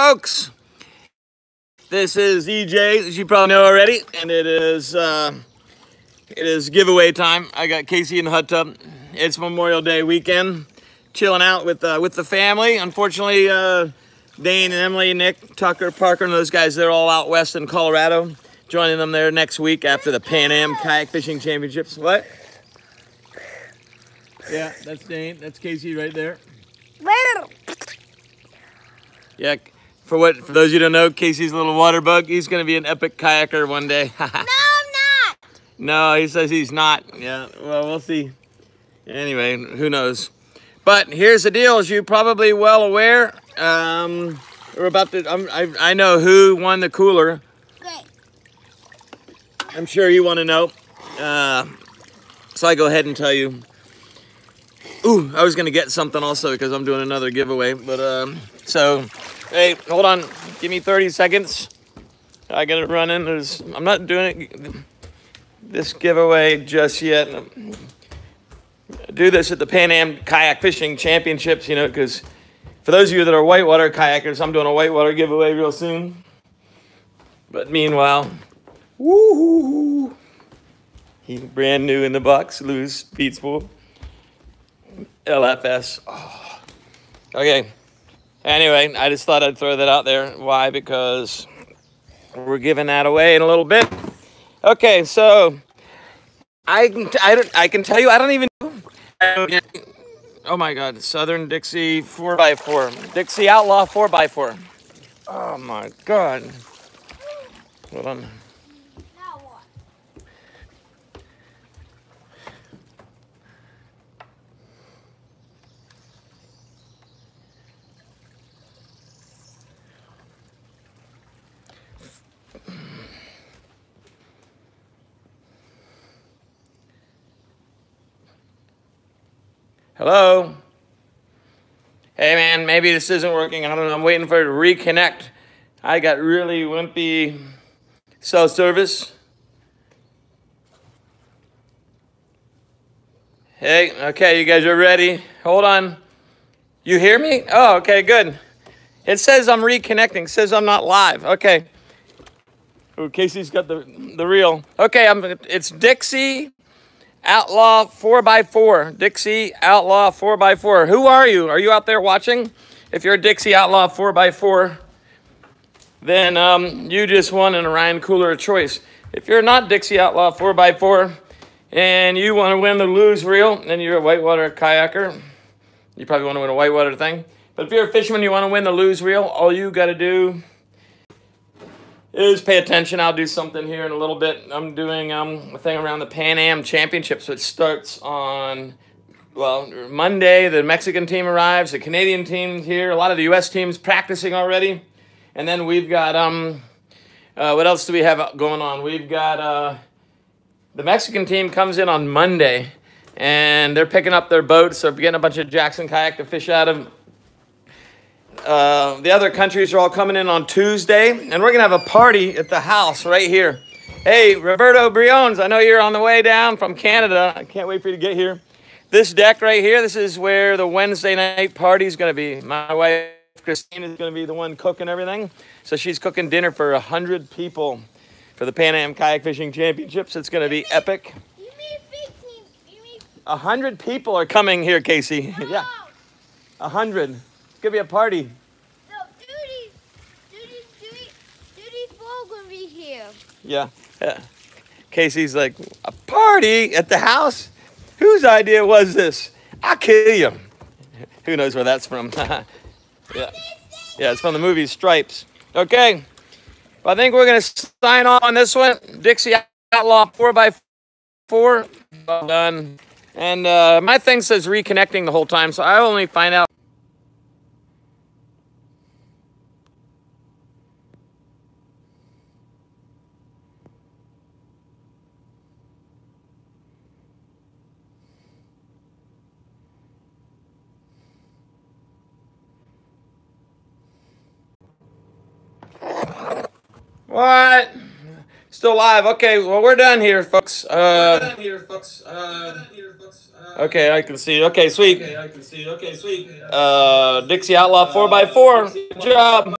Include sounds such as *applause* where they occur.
folks. This is EJ, as you probably know already, and it is uh, it is giveaway time. I got Casey in the hot tub. It's Memorial Day weekend, chilling out with uh, with the family. Unfortunately, uh, Dane and Emily, Nick, Tucker, Parker, and those guys, they're all out west in Colorado. Joining them there next week after the Pan Am Kayak Fishing Championships. What? Yeah, that's Dane. That's Casey right there. Yeah, for what for those of you who don't know, Casey's a little water bug. He's gonna be an epic kayaker one day. *laughs* No, I'm not. no, he says he's not. Yeah, well, we'll see. Anyway, who knows? But here's the deal, as you're probably well aware, um, we're about to. I'm, I I know who won the cooler. Great. I'm sure you want to know. Uh, so I go ahead and tell you. Ooh, I was gonna get something also because I'm doing another giveaway. But um, so, hey, hold on, give me 30 seconds. I gotta run in. There's, I'm not doing it, this giveaway just yet. I do this at the Pan Am Kayak Fishing Championships, you know, because for those of you that are whitewater kayakers, I'm doing a whitewater giveaway real soon. But meanwhile, woohoo! He brand new in the box, Lew's Speed Spool. LFS. Oh. Okay. Anyway, I just thought I'd throw that out there. Why? Because we're giving that away in a little bit. Okay, so I can I don't I can tell you I don't even. Oh my God! Southern Dixie four x four. Dixie Outlaw four x four. Oh my God! Hold on. Hello? Hey man, maybe this isn't working. I don't know. I'm waiting for it to reconnect. I got really wimpy cell service. Hey, okay, you guys are ready. Hold on. You hear me? Oh, okay, good. It says I'm reconnecting. It says I'm not live. Okay. Oh, Casey's got the the reel. Okay, I'm it's Dixie Outlaw 4x4. Dixie Outlaw 4x4. Who are you? Are you out there watching? If you're a Dixie Outlaw 4x4, then um, you just won an Orion Cooler of choice. If you're not Dixie Outlaw 4x4 and you want to win the Lew's reel, then you're a whitewater kayaker. You probably want to win a whitewater thing. But if you're a fisherman, you want to win the Lew's reel, all you got to do is pay attention. I'll do something here in a little bit. I'm doing um, a thing around the Pan Am Championships, which starts on, well, Monday. The Mexican team arrives, the Canadian team's here, a lot of the U.S. teams practicing already. And then we've got, um, uh, what else do we have going on? We've got, uh, the Mexican team comes in on Monday, and they're picking up their boats. We're getting a bunch of Jackson kayak to fish out of. Uh, the other countries are all coming in on Tuesday, and we're gonna have a party at the house right here. Hey, Roberto Briones, I know you're on the way down from Canada. I can't wait for you to get here. This deck right here, this is where the Wednesday night party is gonna be. My wife Christine is gonna be the one cooking everything, so she's cooking dinner for a hundred people for the Pan Am Kayak Fishing Championships. It's gonna be epic. You mean 15? You mean A hundred people are coming here, Casey. *laughs* yeah, a hundred. It's gonna be a party. No, Duty, Duty, Duty, Duty Paul gonna be here. Yeah. yeah. *laughs* Casey's like, a party at the house? Whose idea was this? I'll kill you. *laughs* Who knows where that's from? *laughs* yeah. Yeah, it's from the movie Stripes. Okay. I think we're going to sign off on this one. Dixie Outlaw 4x4. Well done. And uh, my thing says reconnecting the whole time, so I only find out. What? Still live. Okay, well, we're done here, folks. Uh, here, folks. Uh, okay, I can see. Okay, sweet. okay, I can see. Okay, sweet. Uh, Dixie Outlaw 4x4. Good job.